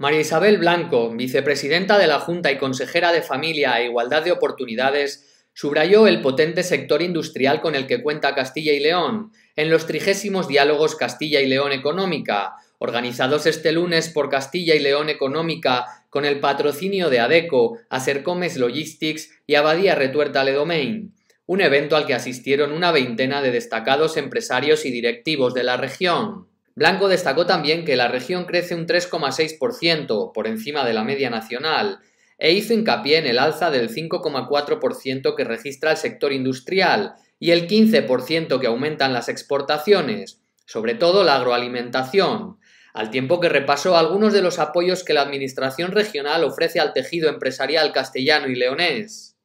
María Isabel Blanco, vicepresidenta de la Junta y consejera de Familia e Igualdad de Oportunidades, subrayó el potente sector industrial con el que cuenta Castilla y León en los trigésimos diálogos Castilla y León Económica, organizados este lunes por Castilla y León Económica con el patrocinio de ADECO, Acercomes Logistics y Abadía Retuerta Le Domain, un evento al que asistieron una veintena de destacados empresarios y directivos de la región. Blanco destacó también que la región crece un 3,6% por encima de la media nacional e hizo hincapié en el alza del 5,4% que registra el sector industrial y el 15% que aumentan las exportaciones, sobre todo la agroalimentación, al tiempo que repasó algunos de los apoyos que la Administración regional ofrece al tejido empresarial castellano y leonés.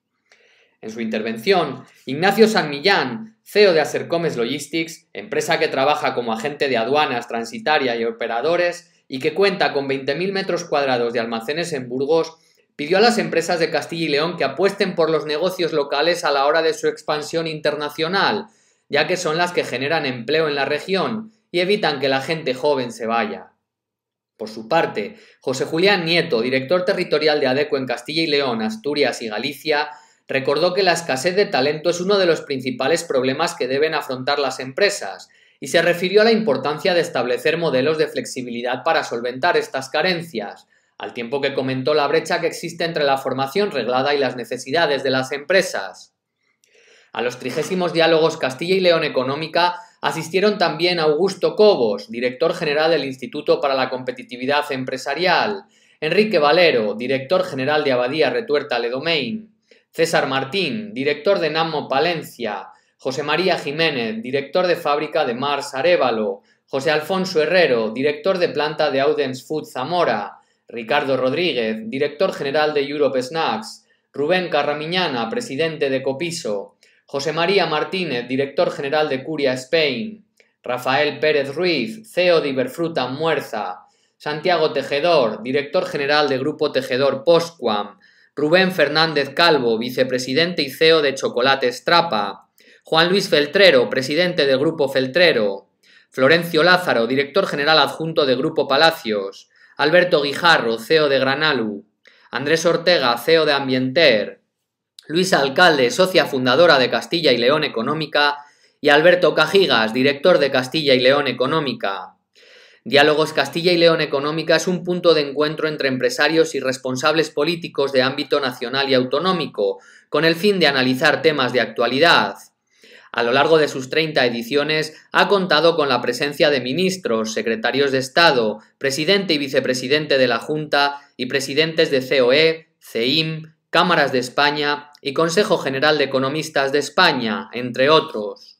En su intervención, Ignacio San Millán CEO de Acercomes Logistics, empresa que trabaja como agente de aduanas, transitaria y operadores y que cuenta con 20.000 metros cuadrados de almacenes en Burgos, pidió a las empresas de Castilla y León que apuesten por los negocios locales a la hora de su expansión internacional, ya que son las que generan empleo en la región y evitan que la gente joven se vaya. Por su parte, José Julián Nieto, director territorial de ADECO en Castilla y León, Asturias y Galicia, recordó que la escasez de talento es uno de los principales problemas que deben afrontar las empresas, y se refirió a la importancia de establecer modelos de flexibilidad para solventar estas carencias, al tiempo que comentó la brecha que existe entre la formación reglada y las necesidades de las empresas. A los trigésimos diálogos Castilla y León Económica asistieron también Augusto Cobos, director general del Instituto para la Competitividad Empresarial, Enrique Valero, director general de Abadía Retuerta Le Domain, César Martín, director de Namo Palencia, José María Jiménez, director de fábrica de Mars Arevalo, José Alfonso Herrero, director de planta de Audens Food Zamora, Ricardo Rodríguez, director general de Europe Snacks, Rubén Carramiñana, presidente de Copiso, José María Martínez, director general de Curia Spain, Rafael Pérez Ruiz, CEO de Iberfruta Muerza, Santiago Tejedor, director general de Grupo Tejedor Postquam, Rubén Fernández Calvo, vicepresidente y CEO de Chocolate Strapa, Juan Luis Feltrero, presidente del Grupo Feltrero, Florencio Lázaro, director general adjunto de Grupo Palacios, Alberto Guijarro, CEO de Granalu, Andrés Ortega, CEO de Ambienter, Luisa Alcalde, socia fundadora de Castilla y León Económica, y Alberto Cajigas, director de Castilla y León Económica. Diálogos Castilla y León Económica es un punto de encuentro entre empresarios y responsables políticos de ámbito nacional y autonómico, con el fin de analizar temas de actualidad. A lo largo de sus 30 ediciones ha contado con la presencia de ministros, secretarios de Estado, presidente y vicepresidente de la Junta y presidentes de COE, CEIM, Cámaras de España y Consejo General de Economistas de España, entre otros.